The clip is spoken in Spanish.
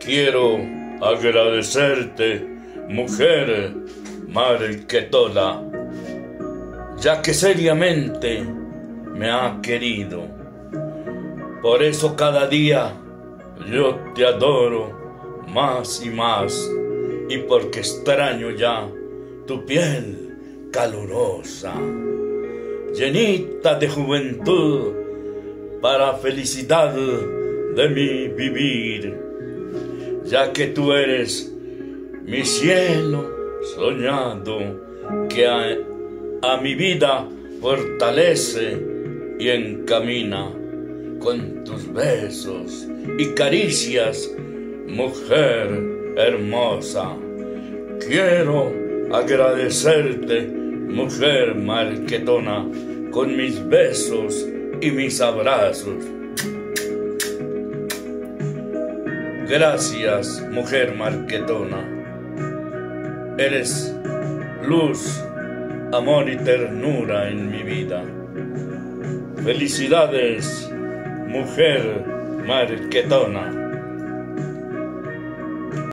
Quiero agradecerte, mujer marquetona, ya que seriamente me ha querido. Por eso cada día yo te adoro más y más, y porque extraño ya tu piel calurosa, llenita de juventud, para felicidad de mi vivir, ya que tú eres mi cielo soñado que a, mi vida fortalece y encamina con tus besos y caricias, mujer hermosa. Quiero agradecerte, mujer marquetona, con mis besos y mis abrazos. Gracias, mujer marquetona. Eres luz, amor y ternura en mi vida. Felicidades, mujer marquetona.